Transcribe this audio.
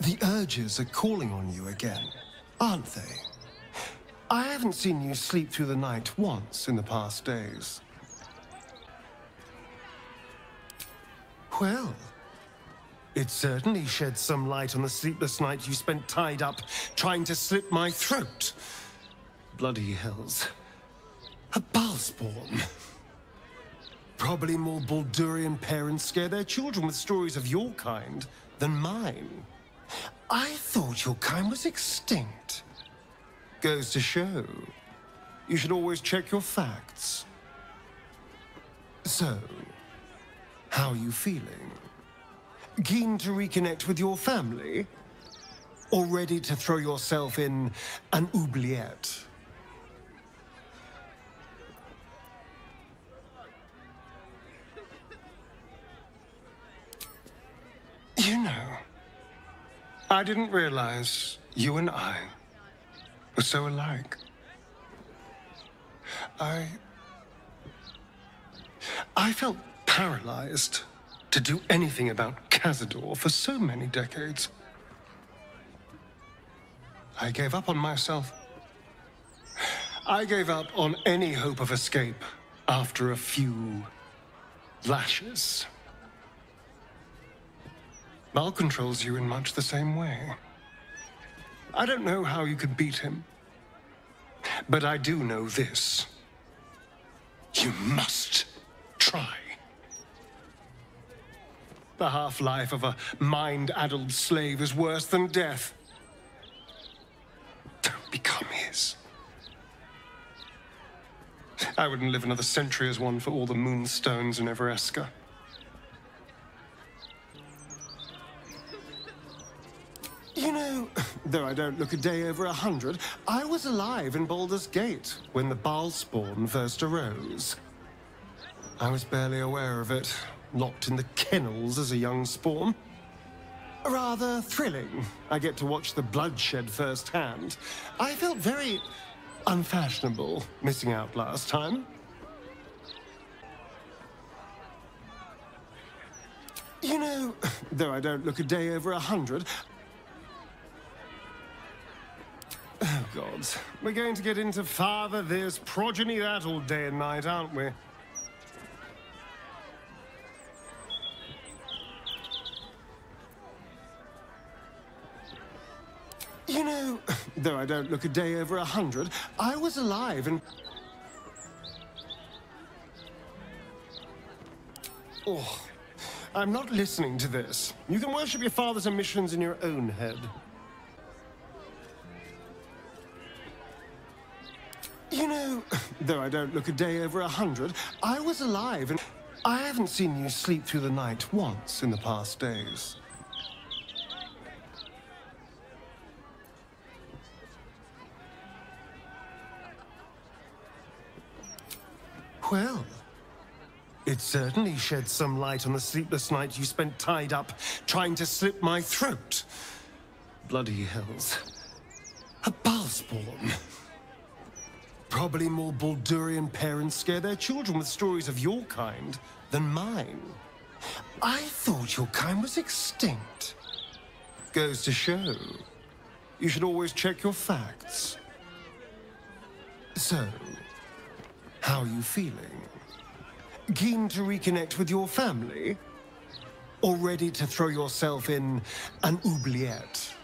The urges are calling on you again, aren't they? I haven't seen you sleep through the night once in the past days. Well, it certainly sheds some light on the sleepless night you spent tied up trying to slit my throat. Bloody hells. A Bhaalspawn. Probably more Baldurian parents scare their children with stories of your kind than mine. I thought your kind was extinct. Goes to show. You should always check your facts. So, how are you feeling? Keen to reconnect with your family? Or ready to throw yourself in an oubliette? You know, I didn't realize you and I were so alike. I... I felt paralyzed to do anything about Cazador for so many decades. I gave up on myself. I gave up on any hope of escape after a few lashes. Bhaal controls you in much the same way. I don't know how you could beat him, but I do know this. You must try. The half-life of a mind-addled slave is worse than death. Don't become his. I wouldn't live another century as one for all the moonstones in Evereska. Though I don't look a day over a hundred, I was alive in Baldur's Gate when the Bhaalspawn first arose. I was barely aware of it, locked in the kennels as a young spawn. Rather thrilling. I get to watch the bloodshed firsthand. I felt very unfashionable missing out last time. You know, though I don't look a day over a hundred, Oh, gods. We're going to get into father this, progeny that all day and night, aren't we? You know, though I don't look a day over a hundred, I was alive and... Oh, I'm not listening to this. You can worship your father's emissions in your own head. You know, though I don't look a day over a hundred, I was alive and I haven't seen you sleep through the night once in the past days. Well, it certainly sheds some light on the sleepless night you spent tied up trying to slit my throat. Bloody hells. A Bhaalspawn. Probably more Baldurian parents scare their children with stories of your kind than mine. I thought your kind was extinct. Goes to show. You should always check your facts. So, how are you feeling? Keen to reconnect with your family? Or ready to throw yourself in an oubliette?